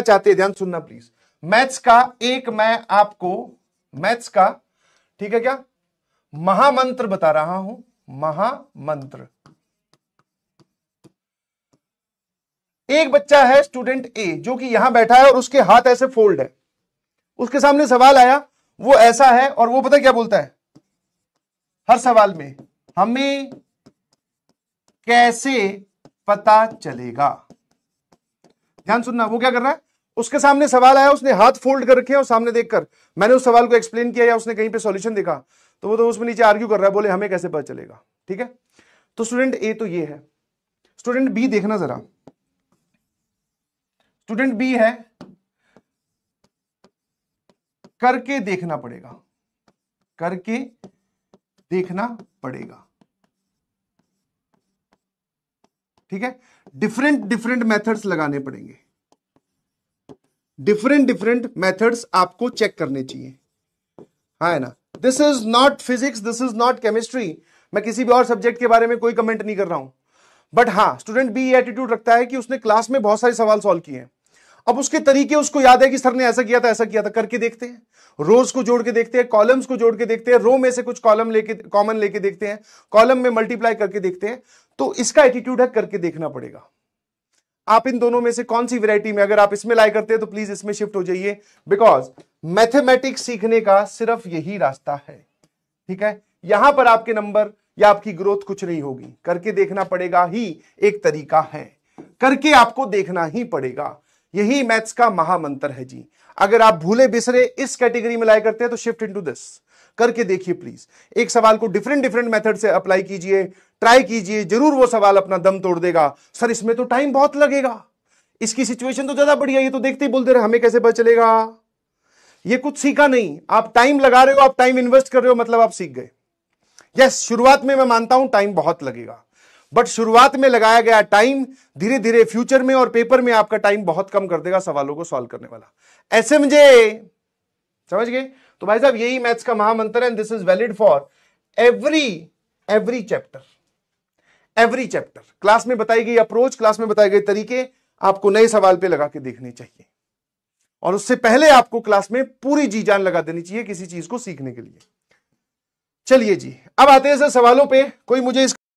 चाहते हैं, ध्यान सुनना प्लीज़ मैथ्स का एक मैं आपको मैथ्स का, ठीक है क्या? महामंत्र बता रहा हूँ, महामंत्र. एक बच्चा है स्टूडेंट ए जो कि यहाँ बैठा है और उसके हाथ ऐसे फोल्ड है. उसके सामने सवाल आया, वो ऐसा है और वो पता क्या बोलता है? हर सवाल में, हमें कैसे पता चलेगा? ध्यान सुनना, वो क्या कर रहा है? उसके सामने सवाल आया, उसने हाथ फोल्ड कर रखे और सामने देखकर। मैंने उस सवाल को एक्सप्लेन किया या उसने कहीं पे सॉल्यूशन देखा तो वो तो उसमें नीचे आर्ग्यू कर रहा है, बोले, हमें कैसे पता चलेगा? ठीक है? तो स्टूडेंट ए तो ये है। स्टूडेंट बी देखना जरा। स्टूडेंट बी है, करके देखना पड़ेगा। करके देखना पड़ेगा। ठीक है? डिफरेंट डिफरेंट मेथड्स लगाने पड़ेंगे। डिफरेंट डिफरेंट मेथड्स आपको चेक करने चाहिए। हा, है ना? This is not physics this is not chemistry मैं किसी भी और सब्जेक्ट के बारे में कोई कमेंट नहीं कर रहा हूँ। बट हाँ स्टूडेंट ये एटीट्यूड रखता है कि उसने क्लास में बहुत सारे सवाल सॉल्व किए हैं। अब उसके तरीके उसको याद है कि सर ने ऐसा किया था, ऐसा किया था। करके देखते हैं। रोज को जोड़ के देखते हैं कॉलम्स को जोड़ के देखते हैं रो में से कुछ कॉलम लेके कॉमन लेके देखते हैं कॉलम में मल्टीप्लाई करके देखते हैं। तो इसका एटीट्यूड है, करके देखना पड़ेगा। आप इन दोनों में से कौन सी वैरायटी में, अगर आप इसमें लाई करते हैं तो प्लीज़ इसमें शिफ्ट हो जाइए। बिकॉज़ मैथमेटिक्स सीखने का सिर्फ़ यही रास्ता है। ठीक है? यहाँ पर आपके नंबर या आपकी ग्रोथ कुछ नहीं होगी। करके देखना पड़ेगा ही, एक तरीका है। करके आपको देखना ही पड़ेगा। यही मैथ्स का महामंत्र है जी। अगर आप भूले बिसरे इस कैटेगरी में लाया करते हैं तो शिफ्ट इनटू दिस। करके देखिए प्लीज़। एक सवाल को डिफरेंट डिफरेंट मेथड से अप्लाई कीजिए ट्राई कीजिए, ज़रूर वो सवाल अपना दम तोड़ देगा। सर, इसमें तो टाइम बहुत लगेगा। इसकी सिचुएशन तो ज़्यादा बढ़िया ये तो देखते ही बोलते रहे, हमें कैसे पता चलेगा? ये कुछ सीखा नहीं। आप टाइम लगा रहे हो, आप टाइम इन्वेस्ट कर रहे हो मतलब आप सीख गए। यस शुरुआत में मैं मानता हूँ टाइम बहुत लगेगा। बट शुरुआत में लगाया गया टाइम धीरे धीरे फ्यूचर में और पेपर में आपका टाइम बहुत कम कर देगा सवालों को सॉल्व करने वाला। ऐसे मुझे समझ गए? तो भाई साहब, यही मैथ्स का महामंत्र है this is valid for every every chapter every chapter class में बताई गई अप्रोच क्लास में बताए गए तरीके आपको नए सवाल पे लगा के देखने चाहिए। और उससे पहले आपको क्लास में पूरी जी जान लगा देनी चाहिए किसी चीज़ को सीखने के लिए। चलिए जी, अब आते हैं सर सवालों पे। कोई मुझे इस